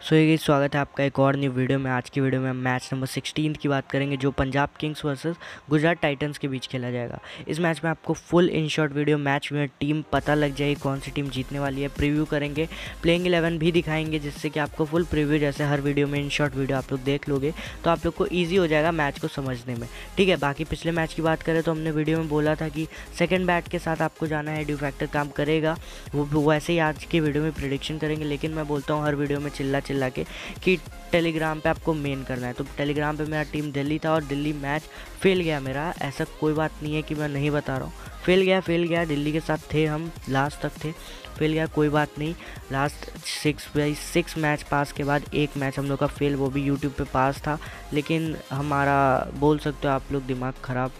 सो ये स्वागत है आपका एक और न्यू वीडियो में। आज की वीडियो में हम मैच नंबर सिक्सटीन की बात करेंगे, जो Punjab Kings versus Gujarat Titans के बीच खेला जाएगा। इस मैच में आपको full in short video match में टीम पता लग जाएगी कौन सी टीम जीतने वाली है। प्रीव्यू करेंगे प्लेइंग इलेवन भी दिखाएँगे, जिससे कि आपको फुल प्रीव्यू जैसे हर वीडियो में इन शॉर्ट वीडियो आप लोग देख लोगे तो आप लोग को ईजी हो जाएगा मैच को समझने में। ठीक है, बाकी पिछले मैच की बात करें तो हमने वीडियो में बोला था कि सेकेंड बैट के साथ आपको जाना है ड्यू फैक्टर काम करेगा। वो वैसे ही आज की वीडियो में प्रिडिक्शन करेंगे, लेकिन मैं बोलता हूँ हर वीडियो में चिल्ला चिल्ला के कि टेलीग्राम पे आपको मेन करना है। तो टेलीग्राम पे मेरा टीम दिल्ली था और दिल्ली मैच फेल गया मेरा। ऐसा कोई बात नहीं है कि मैं नहीं बता रहा हूँ। फेल गया फेल गया, दिल्ली के साथ थे हम लास्ट तक थे। फेल गया, कोई बात नहीं। Last six by six match पास के बाद एक मैच हम लोग का फेल वो भी यूट्यूब पे पास था। लेकिन हमारा, बोल सकते हो आप लोग, दिमाग ख़राब।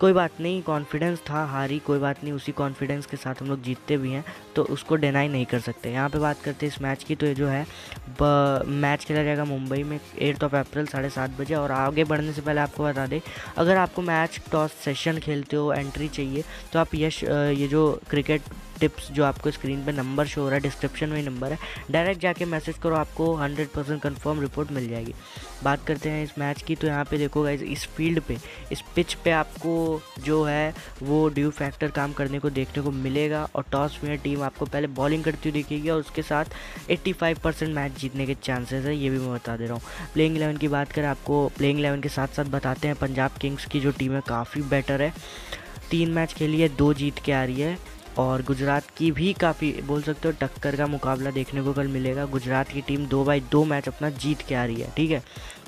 कोई बात नहीं कॉन्फिडेंस था हारी, कोई बात नहीं, उसी कॉन्फिडेंस के साथ हम लोग जीतते भी हैं तो उसको डिनाई नहीं कर सकते। यहाँ पे बात करते हैं इस मैच की तो ये जो है मैच खेला जाएगा मुंबई में एट्थ ऑफ़ अप्रैल साढ़े सात बजे, और आगे बढ़ने से पहले आपको बता दें, अगर आपको मैच टॉस सेशन खेलते हो एंट्री चाहिए तो आप यश ये जो क्रिकेट टिप्स जो आपको स्क्रीन पे नंबर शो हो रहा है डिस्क्रिप्शन में नंबर है डायरेक्ट जाके मैसेज करो, आपको 100 परसेंट कन्फर्म रिपोर्ट मिल जाएगी। बात करते हैं इस मैच की तो यहाँ पे देखो गाइज़ इस फ़ील्ड पे, इस पिच पे आपको जो है, वो ड्यू फैक्टर काम करने को, देखने को मिलेगा और टॉस में टीम आपको पहले बॉलिंग करती हुई दिखेगी और उसके साथ 85 परसेंट मैच जीतने के चांसेस है, ये भी मैं बता दे रहा हूँ। प्लेइंग इलेवन की बात करें, आपको प्लेइंग इलेवन के साथ साथ बताते हैं पंजाब किंग्स की जो टीम है, काफ़ी बेटर है। तीन मैच खेली है, दो जीत के आ रही है। और गुजरात की भी काफ़ी, बोल सकते हो, टक्कर का मुकाबला देखने को कल मिलेगा। गुजरात की टीम दो बाई दो मैच अपना जीत के आ रही है, ठीक है?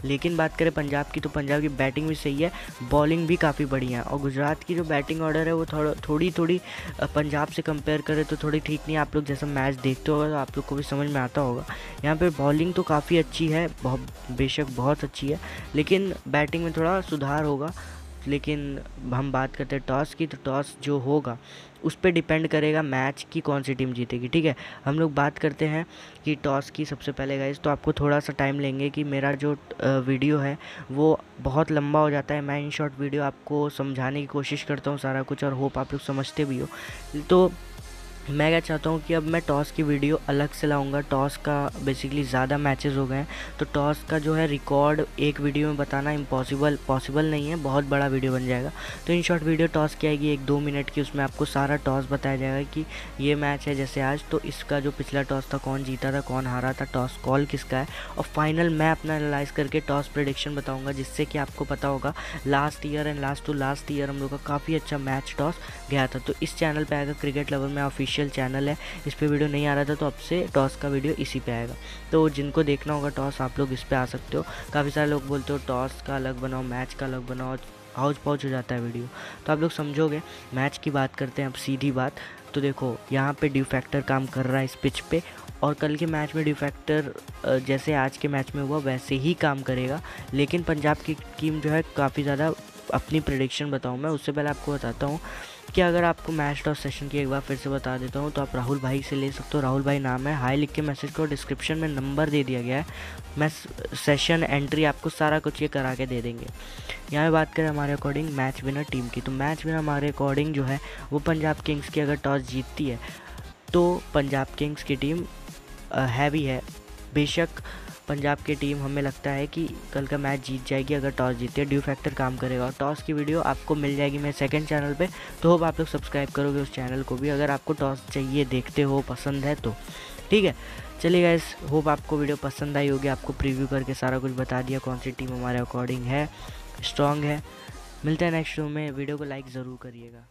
लेकिन बात करें पंजाब की तो पंजाब की बैटिंग भी सही है, बॉलिंग भी काफ़ी बढ़िया है। और गुजरात की जो बैटिंग ऑर्डर है, वो थोड़ा, थोड़ी थोड़ी पंजाब से कंपेयर करें तो थोड़ी ठीक नहीं आप लोग जैसा मैच देखते होगा तो आप लोग को भी समझ में आता होगा। यहाँ पर बॉलिंग तो काफ़ी अच्छी है, बहुत, बेशक बहुत अच्छी है, लेकिन बैटिंग में थोड़ा सुधार होगा। लेकिन हम बात करते हैं टॉस की तो टॉस जो होगा, उस पर डिपेंड करेगा मैच की कौन सी टीम जीतेगी, ठीक है? हम लोग बात करते हैं कि टॉस की सबसे पहले गाइज़ तो आपको थोड़ा सा टाइम लेंगे कि मेरा जो वीडियो है, वो बहुत लंबा हो जाता है। मैं इन शॉर्ट वीडियो आपको समझाने की कोशिश करता हूँ सारा कुछ और होप आप लोग समझते भी हो। तो मैं क्या चाहता हूँ कि अब मैं टॉस की वीडियो अलग से लाऊँगा। टॉस का बेसिकली ज़्यादा मैचेस हो गए हैं। तो टॉस का जो है रिकॉर्ड एक वीडियो में बताना इम्पॉसिबल पॉसिबल नहीं है। बहुत बड़ा वीडियो बन जाएगा। तो इन शॉर्ट वीडियो टॉस की आएगी एक दो मिनट की। उसमें आपको सारा टॉस बताया जाएगा कि ये मैच है जैसे आज। तो इसका जो पिछला टॉस था, कौन जीता था, कौन हारा था, टॉस कॉल किसका है? और फाइनल मैं अपना एनालाइज करके टॉस प्रडिक्शन बताऊँगा, जिससे कि आपको पता होगा last year and last to last year हम लोग का काफ़ी अच्छा मैच टॉस गया था। तो इस चैनल पर आएगा क्रिकेट लेवल में ऑफिशियल ऑफिशियल चैनल है। इस पर वीडियो नहीं आ रहा था तो अब से टॉस का वीडियो इसी पे आएगा। तो जिनको देखना होगा टॉस, आप लोग इस पर आ सकते हो। काफ़ी सारे लोग बोलते हो टॉस का अलग बनाओ, मैच का अलग बनाओ हाउच पाउच हो जाता है वीडियो तो आप लोग समझोगे, मैच की बात करते हैं अब सीधी बात। तो देखो, यहाँ पे ड्यू फैक्टर काम कर रहा है इस पिच पे और कल के मैच में ड्यू फैक्टर जैसे आज के मैच में हुआ, वैसे ही काम करेगा। लेकिन पंजाब की टीम जो है, काफ़ी ज़्यादा अपनी प्रडिक्शन बताऊँ, मैं उससे पहले आपको बताता हूँ कि अगर आपको मैच टॉस सेशन की एक बार फिर से बता देता हूँ तो आप राहुल भाई से ले सकते हो। राहुल भाई नाम है, हाई लिख के मैसेज को डिस्क्रिप्शन में नंबर दे दिया गया है। मैं सेशन एंट्री आपको सारा कुछ ये करा के दे देंगे। यहाँ पे बात करें हमारे अकॉर्डिंग मैच विनर टीम की तो मैच विनर हमारे अकॉर्डिंग जो है, वो पंजाब किंग्स की अगर टॉस जीतती है तो पंजाब किंग्स की टीम हैवी है। बेशक पंजाब की टीम हमें लगता है कि कल का मैच जीत जाएगी अगर टॉस जीते ड्यू फैक्टर काम करेगा। और टॉस की वीडियो आपको मिल जाएगी मेरे सेकंड चैनल पे तो होप आप लोग सब्सक्राइब करोगे उस चैनल को भी। अगर आपको टॉस चाहिए, देखते हो, पसंद है तो। ठीक है? चलिए इस होप आपको वीडियो पसंद आई होगी। आपको प्रीव्यू करके सारा कुछ बता दिया, कौन सी टीम हमारे अकॉर्डिंग है स्ट्रॉन्ग है। मिलते हैं नेक्स्ट शो में। वीडियो को लाइक ज़रूर करिएगा।